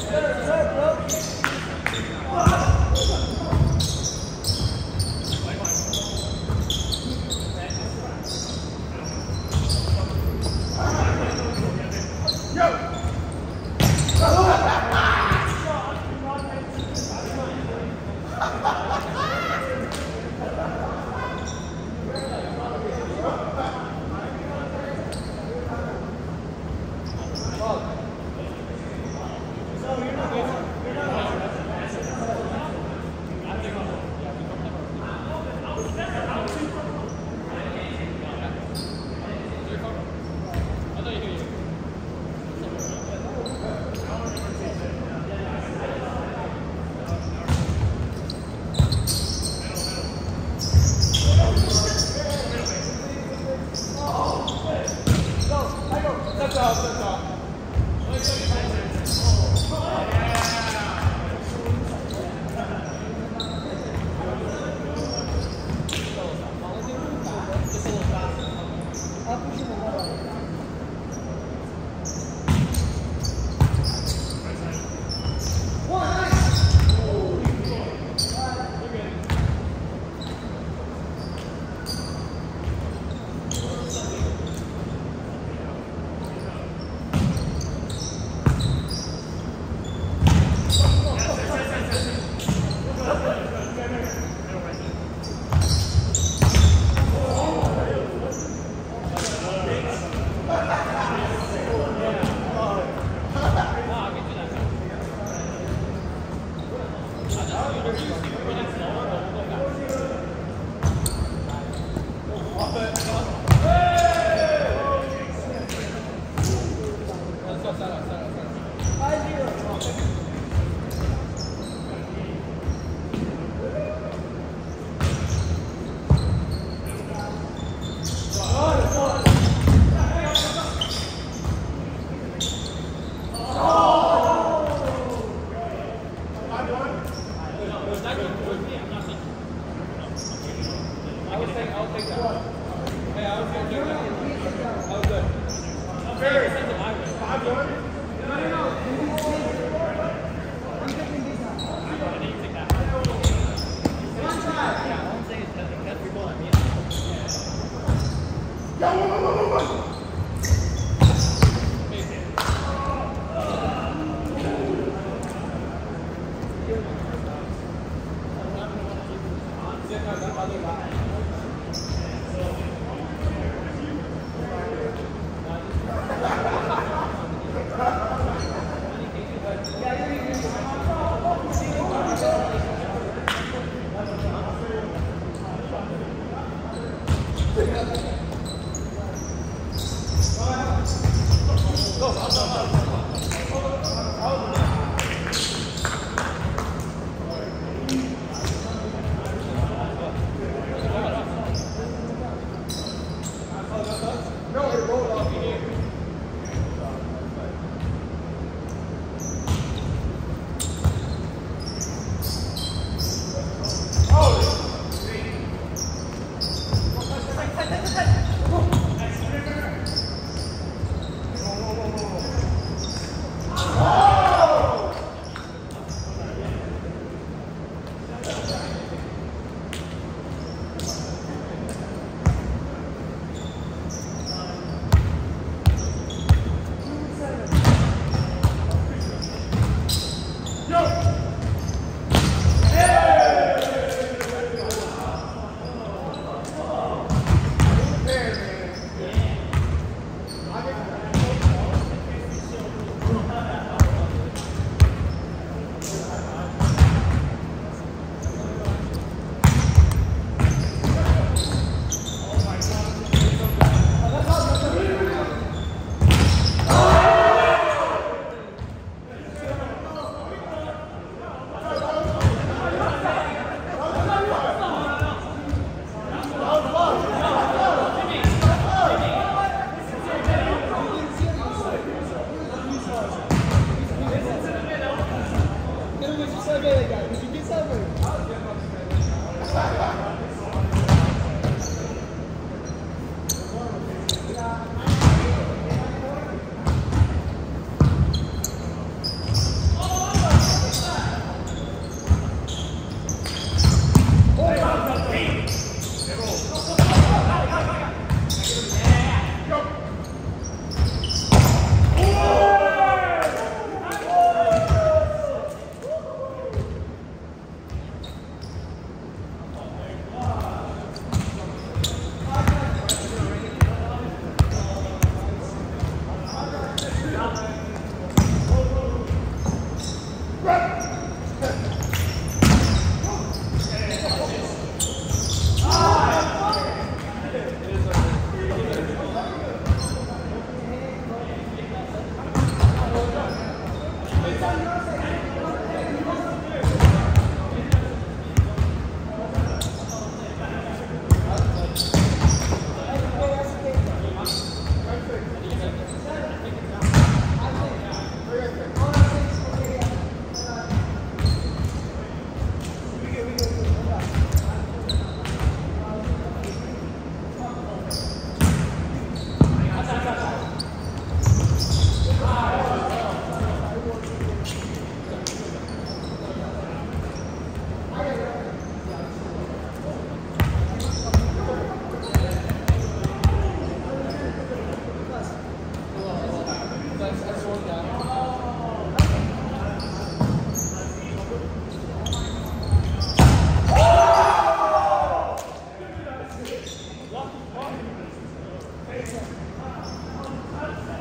Go, go, go. 呀我我我我我 Thank you.